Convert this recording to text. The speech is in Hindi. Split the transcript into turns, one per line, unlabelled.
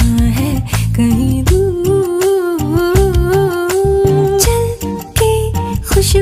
है कहीं दूर।